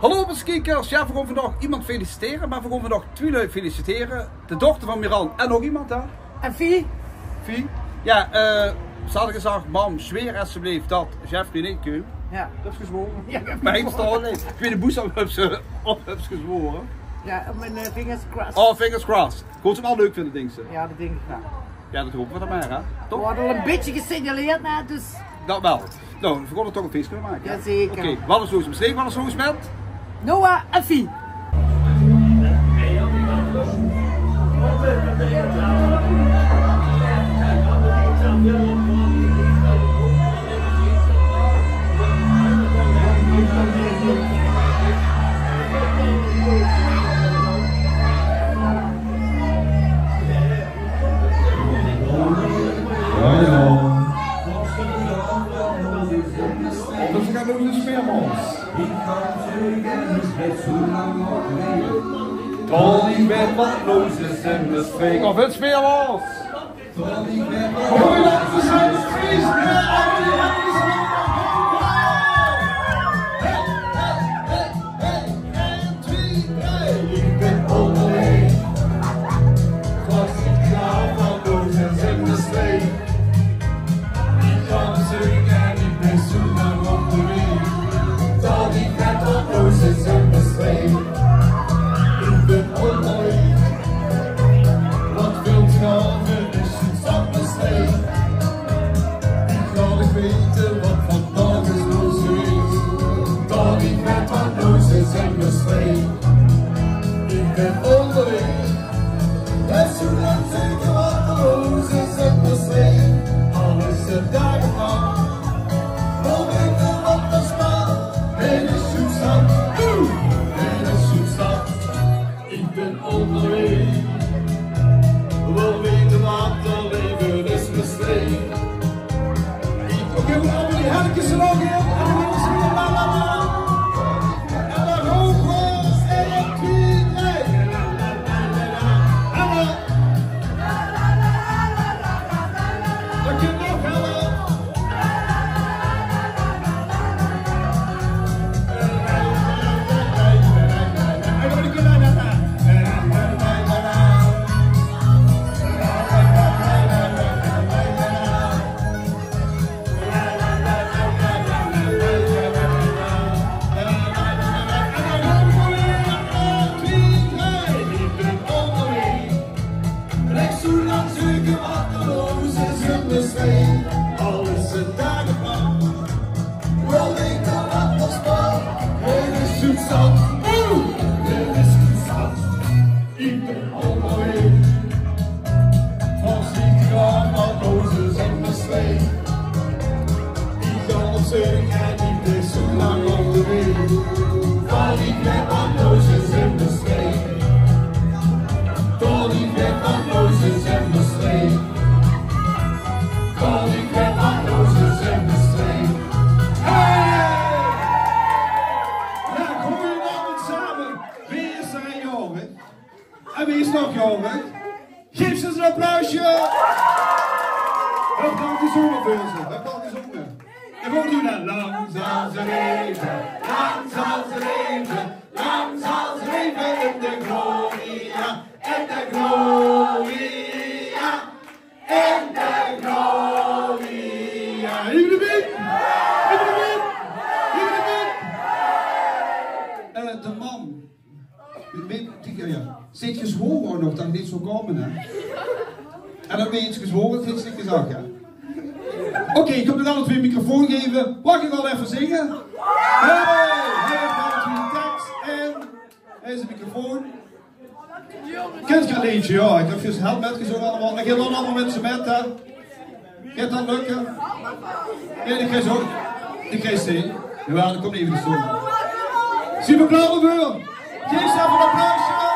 Hallo beste kijkers, ja we gaan vandaag iemand feliciteren, maar we gaan vandaag twee leuk feliciteren. De dochter van Miran en nog iemand daar. En Vie? Vie. Ja, eh, ze hadden gezegd, mam, zweer alsjeblieft dat Jeffrey niet kun. Ja. Dat is gezworen. Ja, staan, nee. Ik weet de boes op ze, gezworen. Ja, op mijn eh, vingers crossed. Oh, fingers crossed. Hoop ze wel leuk vinden, denk ze. Ja, dat denk ik wel. Ja, dat hopen we dan maar, hè. We Toch? hadden al een beetje gesignaleerd net, dus... Dat wel. Nou, we gaan er toch een feest kunnen maken. hè? Jazeker. Oké, wat is Roos? Steek, wat is met? Noah en Vie. Dus we gaan doen de smeermans. Dolly met wat roses en de streek. Of het smeermans. Goeiedag, we zijn het feest. Ja, al die En wat doen dan? Lang zal ze leven, lang zal ze leven, lang zal ze leven in de gloria, in de gloria, in de gloria. De wind! Even de wind! Even de wind! Eh, de man. Weet- die- ja. Zit gezworen nog dat niet zou komen, hè? En dan ben je iets gezworen, het ze niet ja. Oké, ik heb nog alle twee microfoon geven. Mag ik al even zingen? Hey, hij heeft alle twee tekst en hij is microfoon. Kent je eentje, ja. Ik heb je help met gezongen allemaal. Ik heb dan allemaal met z'n met, hè. Gaat dat lukken? Die krijg je ook. Die krijg je Jawel, dat komt even me klaar voor? Geef ze even een applausje.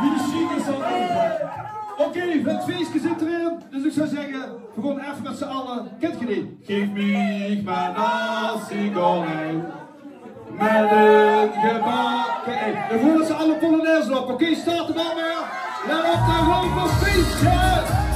Virginia Oké, okay, het feestje zit erin, dus ik zou zeggen, we gaan even met z'n allen, kent je die? Geef mij mijn nasi met een gebakken ei. Dan voelen ze alle polonaise op, oké, okay, staat er maar weer. Let op, de rook feestje!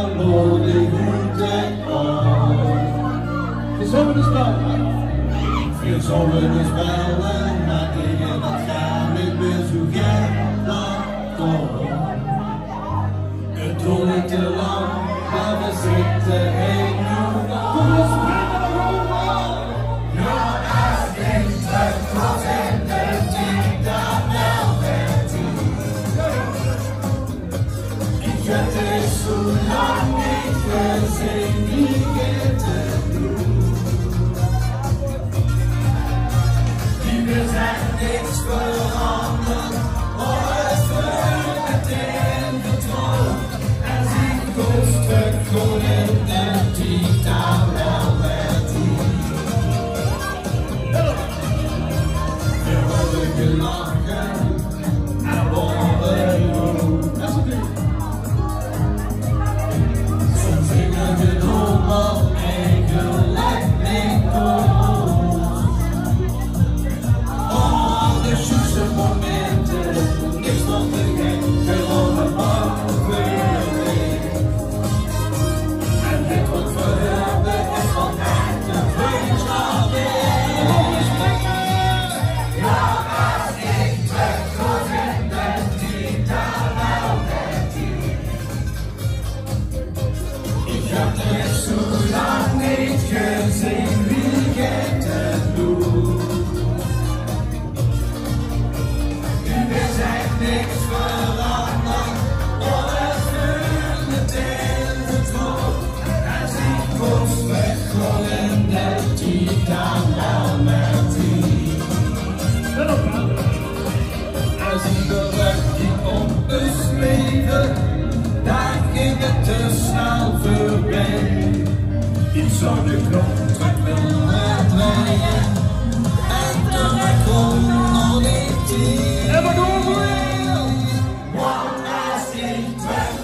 Verloor de goede oor. De zomer is blauw, hè. Veel zomerens bellen, maar tegen dat gaan ik ben zo gek dat toch. Het doel niet te lang, maar we zitten heen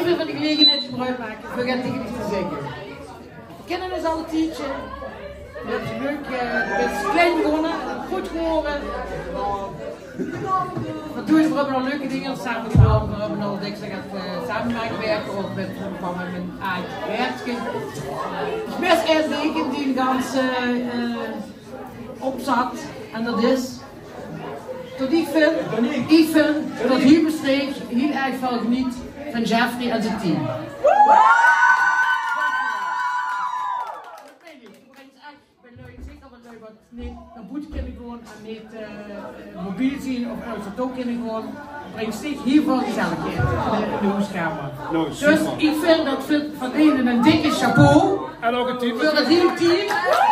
even van de gelegenheid gebruik maken voor iets te zeggen. Kennen ons al een tijdje. Het is leuk, eh, het is klein begonnen, goed geworden. Maar toen is we hebben al leuke dingen samen gedaan. We hebben al dik gezegd uh, samen gaan werken of met, van met mijn eigen werkje. Het is best die een ganse uh, opzat. En dat is dat ik vind, ik vind dat hier besteed heel erg veel geniet van Jeffrey en zijn team. niet een boet kunnen gewoon en niet uh, mobiel zien of uit het ook kunnen gewoon. Brengt steeds hiervoor gezelligheid in de, in de huiskamer. Nou, dus ik vind dat van een een dikke chapeau En ook het team. voor het hele team.